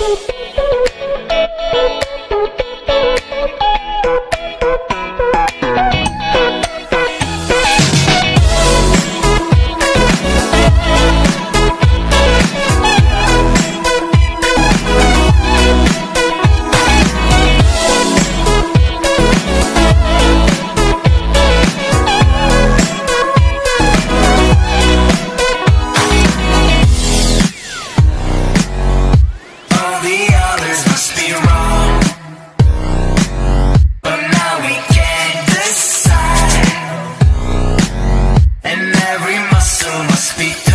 Boop. happy.